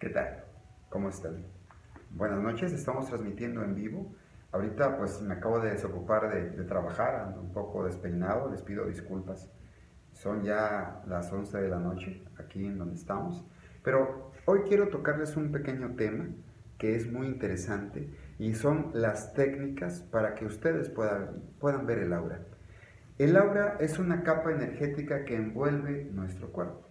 ¿Qué tal? ¿Cómo están? Buenas noches, estamos transmitiendo en vivo. Ahorita pues me acabo de desocupar de, trabajar, ando un poco despeinado, les pido disculpas. Son ya las 11 de la noche aquí en donde estamos. Pero hoy quiero tocarles un pequeño tema que es muy interesante y son las técnicas para que ustedes puedan, puedan ver el aura. El aura es una capa energética que envuelve nuestro cuerpo.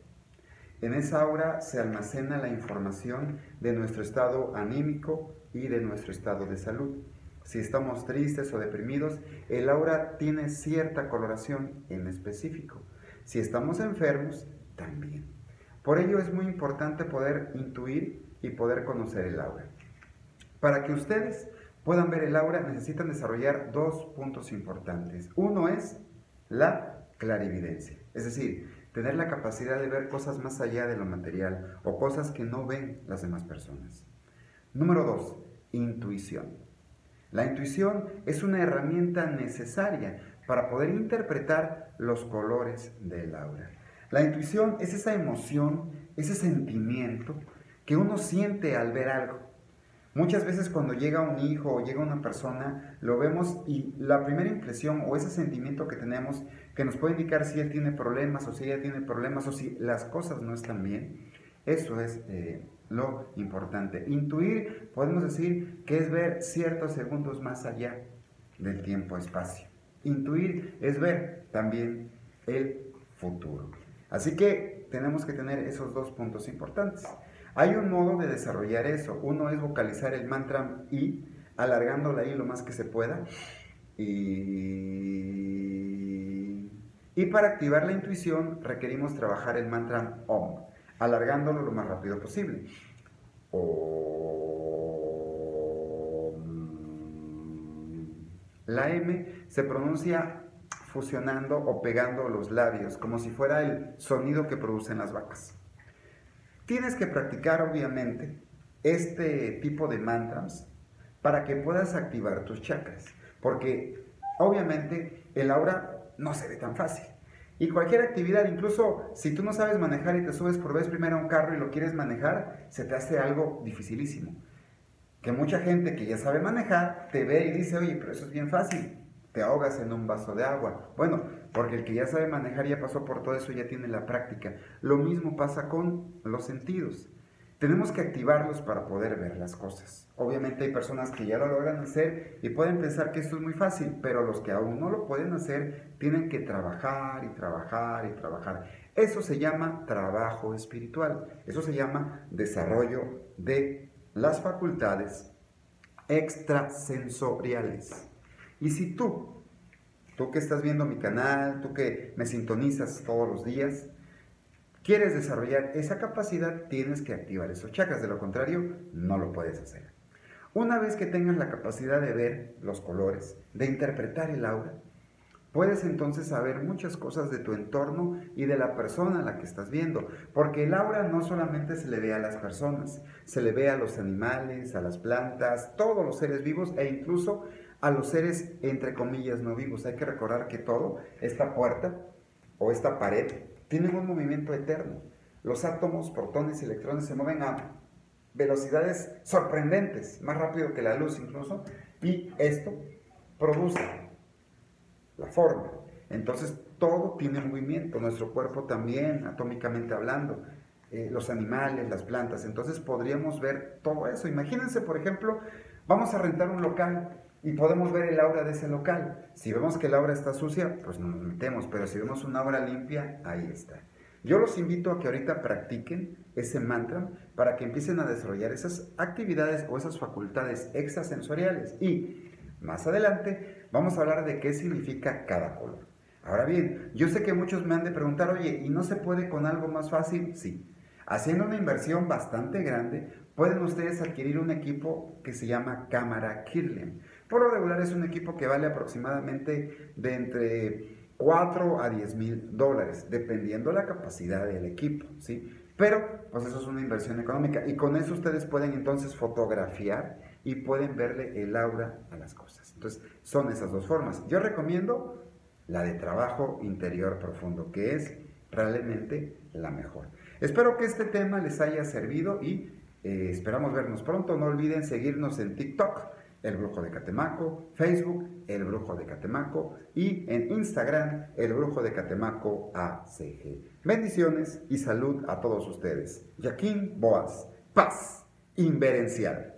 En esa aura se almacena la información de nuestro estado anímico y de nuestro estado de salud. Si estamos tristes o deprimidos, el aura tiene cierta coloración en específico. Si estamos enfermos, también. Por ello es muy importante poder intuir y poder conocer el aura. Para que ustedes puedan ver el aura necesitan desarrollar dos puntos importantes. Uno es la clarividencia, es decir, tener la capacidad de ver cosas más allá de lo material o cosas que no ven las demás personas. Número dos, intuición. La intuición es una herramienta necesaria para poder interpretar los colores del aura. La intuición es esa emoción, ese sentimiento que uno siente al ver algo. Muchas veces cuando llega un hijo o llega una persona, lo vemos y la primera impresión o ese sentimiento que tenemos que nos puede indicar si él tiene problemas o si ella tiene problemas o si las cosas no están bien, eso es eh, lo importante. Intuir, podemos decir que es ver ciertos segundos más allá del tiempo-espacio. Intuir es ver también el futuro. Así que tenemos que tener esos dos puntos importantes. Hay un modo de desarrollar eso. Uno es vocalizar el mantra I, alargando la I lo más que se pueda. Y, para activar la intuición requerimos trabajar el mantra OM, alargándolo lo más rápido posible. La M se pronuncia fusionando o pegando los labios, como si fuera el sonido que producen las vacas. Tienes que practicar, obviamente, este tipo de mantras para que puedas activar tus chakras, porque obviamente el aura no se ve tan fácil. Y cualquier actividad, incluso si tú no sabes manejar y te subes por vez primero a un carro y lo quieres manejar, se te hace algo dificilísimo. Que mucha gente que ya sabe manejar te ve y dice, oye, pero eso es bien fácil te ahogas en un vaso de agua. Bueno, porque el que ya sabe manejar ya pasó por todo eso, ya tiene la práctica. Lo mismo pasa con los sentidos. Tenemos que activarlos para poder ver las cosas. Obviamente hay personas que ya lo logran hacer y pueden pensar que esto es muy fácil, pero los que aún no lo pueden hacer tienen que trabajar y trabajar y trabajar. Eso se llama trabajo espiritual. Eso se llama desarrollo de las facultades extrasensoriales. Y si tú, tú que estás viendo mi canal, tú que me sintonizas todos los días, quieres desarrollar esa capacidad, tienes que activar esos chakras, de lo contrario, no lo puedes hacer. Una vez que tengas la capacidad de ver los colores, de interpretar el aura, puedes entonces saber muchas cosas de tu entorno y de la persona a la que estás viendo, porque el aura no solamente se le ve a las personas, se le ve a los animales, a las plantas, todos los seres vivos e incluso a los seres, entre comillas, no vivos. Hay que recordar que todo, esta puerta o esta pared, tiene un movimiento eterno. Los átomos, protones y electrones se mueven a velocidades sorprendentes, más rápido que la luz incluso, y esto produce la forma. Entonces todo tiene movimiento, nuestro cuerpo también, atómicamente hablando, eh, los animales, las plantas. Entonces podríamos ver todo eso. Imagínense, por ejemplo, vamos a rentar un local y podemos ver el aura de ese local. Si vemos que el aura está sucia, pues no nos metemos, pero si vemos una aura limpia, ahí está. Yo los invito a que ahorita practiquen ese mantra para que empiecen a desarrollar esas actividades o esas facultades extrasensoriales. Y más adelante vamos a hablar de qué significa cada color. Ahora bien, yo sé que muchos me han de preguntar, oye, ¿y no se puede con algo más fácil? Sí. Haciendo una inversión bastante grande, pueden ustedes adquirir un equipo que se llama cámara Kirlian. Por lo regular es un equipo que vale aproximadamente de entre 4 a 10 mil dólares, dependiendo la capacidad del equipo, ¿sí? Pero, pues eso es una inversión económica y con eso ustedes pueden entonces fotografiar y pueden verle el aura a las cosas. Entonces, son esas dos formas. Yo recomiendo la de trabajo interior profundo, que es realmente la mejor. Espero que este tema les haya servido y Eh, esperamos vernos pronto. No olviden seguirnos en TikTok, El Brujo de Catemaco, Facebook, El Brujo de Catemaco y en Instagram, El Brujo de Catemaco ACG. Bendiciones y salud a todos ustedes. Jaquín Boas, paz inverencial.